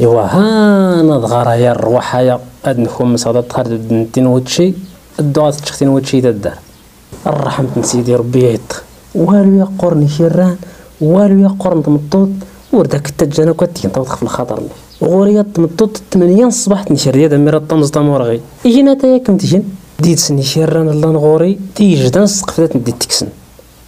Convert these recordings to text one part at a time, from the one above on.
نضغر يا الرواحة أد نخمس هذا تخرج دنتين وتشي الدعاء تشختين وتشي تدار الرحمة سيدي ربي يط والو يا قرني شيران والو يا قرن تمطوط وردك التجانا كوتين طوط في الخطر غوريا تمطوط الثمانية الصباح تنشر يا دمير الطمز تمورغي يجينا تا ياكم تجين؟ ديت سني شيران الله نغوري تيجدان السقف ندي تكسن.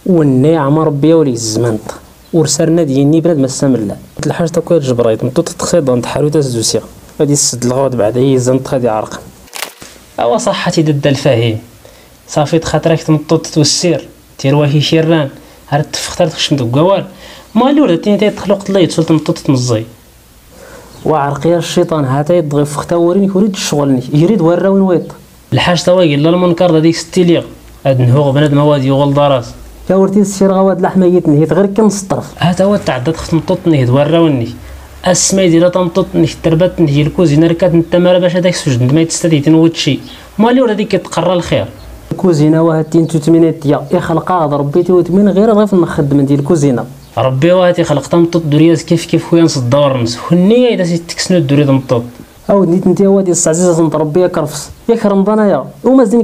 والنعم ربي ولي الزمانط ورسالنا ديالني بلاد ما ساملا الحاج تاكو الجبرايط متو تتخيط عند حاروت الزوسيغ غادي يسد الغوض بعد هي زنط غادي عرق أوا صحتي ضد الفهيم صافي تخاطرك تمطوط توسير تيرواهي شيران. هاد تفختار تخش مدوك قوال. مالي ولا تيني تيتخلق الله يتسول تمطوط تمزي وعرقي الشيطان هاتا يضغي فختا وريني يريد الشغل يريد ورا وين ويط. الحاج تواقي لا المنكر ديك ستيليغ هاد نهوغ بنادم هواد يغول دراس يا ورتي السير غواد لحمه يتنهيت غير كنص الطرف هاتا هو تعدى تخت مطوط نهيت ورا وني السماي ديال تنطط نهي تربات نهي الكوزينة ركات نتمارا باش هداك سجد ما يتستدي تنوتشي مالي ولا ديك كتقرا الخير. الكوزينة وهاتين توتمينات ديال يخلق هذا ربي توتمين غير غير في الخدمه ديال الكوزينة. ربي وهاتي خلق تمطط دورياس كيف كيف خويا نص الدور نص. والنية إذا تكسنو الدوري تمطط أو نيت انت وادي السعزيزة تربي كرفس ياك رمضان يا وما زين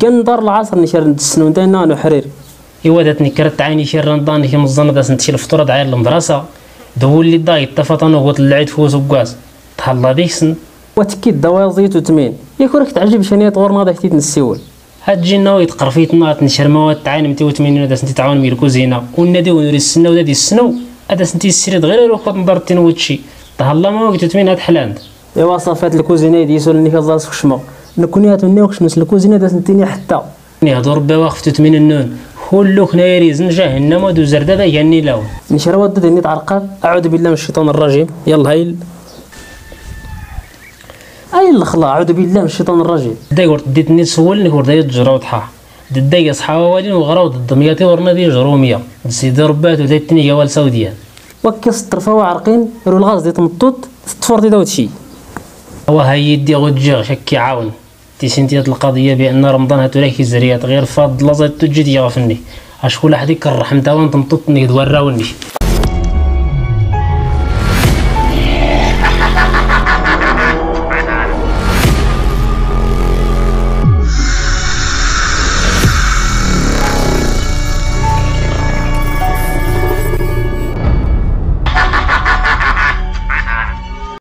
كان دار العصر نشر السنون تاعنا نو حرير. دات كرت عيني شي رمضان كي مزنا داس نتشي الفطور دعايا للمدرسه دول لي داي طفطان هو طلعت فوز وكاز تهلا ديكسن وتكيد دوايا زيت وتمين. ياك راك تعجب شنيا طورنا داك تيت نسيول. هاد جينا ويتقرفيت ناط نشر مواد تعاين متي وتمين داس نتي تعاون ميل كوزينه ونادي ونوري السنة ودادي السنو هذا سنتي السريد غير روح نضر تنوتشي. تهلا ما وقت تمين هاد حلاند ايوا صافات الكوزينة دي سولني كزاس خشمة. نكوني هاتوني وخشمس الكوزينه داس نتيني حتى. ني هضر با واقف تمين النون. كلك نايري زن جهنم ودو زردة يعني لاو نشرا ودد اني تعرقان أعوذ بالله من الشيطان الرجيم. يلا هاي اي الخلا. أعوذ بالله من الشيطان الرجيم. دايور ديتني سولني وردا يتجرا وضحى دداي صحا والين وغراو ضد مياتي ورنا دي جرومية سيدي ربات ودايتني جوال سعودية. وكيس الطرفة وعرقين رو الغاز دي تمطوط تفور دي داوت شي. هو هاي يدي غوتجيغ شكي عاون. تيسنتيات القضية بأن رمضان هاتولاك زريات غير فاض لازا تجي ديا فني اشكون حديك الرحم تاوان تمطط نقد وراوني